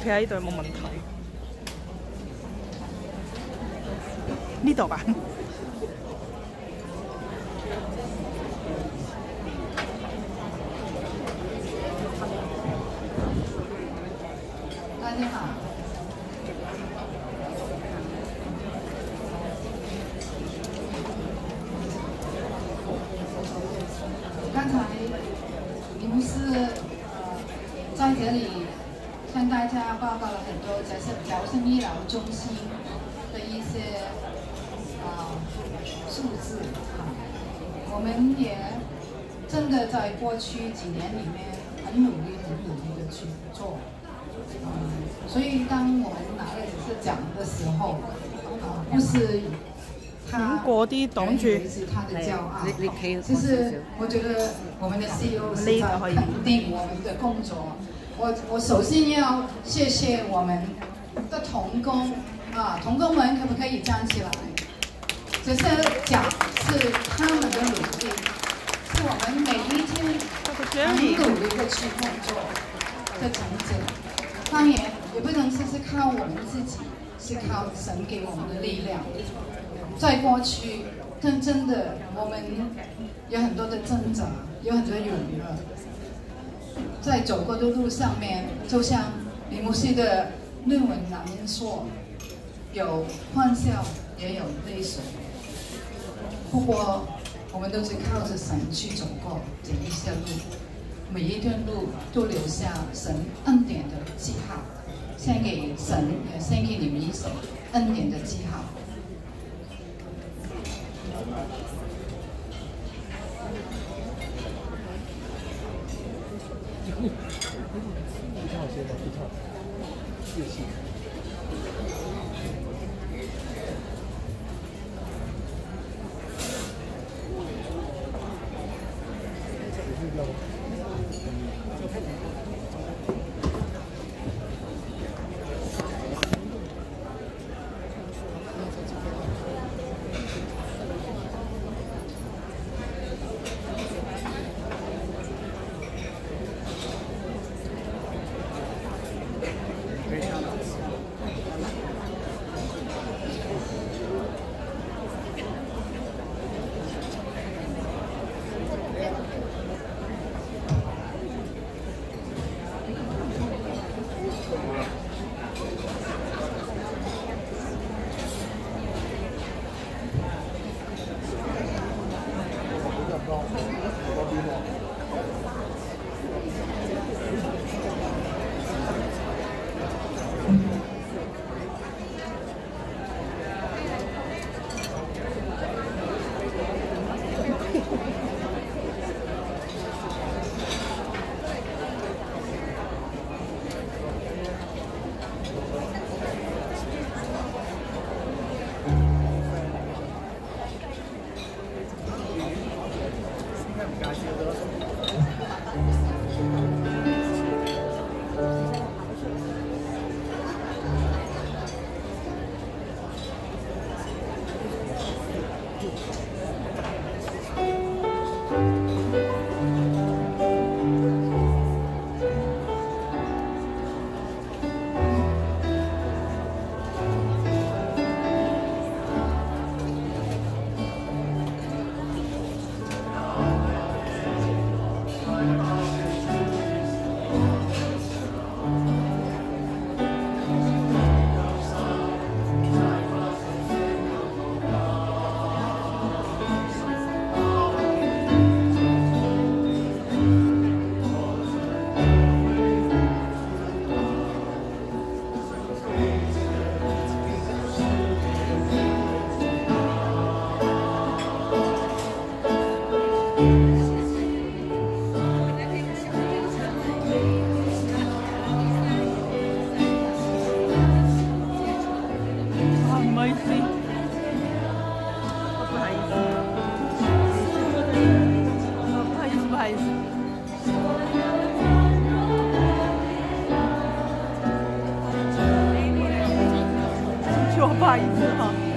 企喺度有冇問題。呢度吧？大家好。刚才你们是呃在这里向大家报告了很多矫正矫正医疗中心的一些啊、数字啊，我们也真的在过去几年里面很努力、很努力的去做。嗯，所以当我们拿了这个奖的时候，啊，不是他過啲擋住是他的骄傲。你你企其实我觉得我们的 CEO 是在肯定我们的工作。我我首先要谢谢我们的童工啊，童工们可不可以站起来？这些奖是他们的努力，是我们每一天很努力的去工作的成果。当然也不能只是靠我们自己，是靠神给我们的力量。在过去，真真的我们有很多的挣扎，有很多的勇热，在走过的路上面，就像李牧师的论文里面说，有欢笑，也有泪水。不过，我们都是靠着神去走过这一些路，每一段路都留下神恩典的记号，献给神，也献给你们一首恩典的记号。啊，就不好。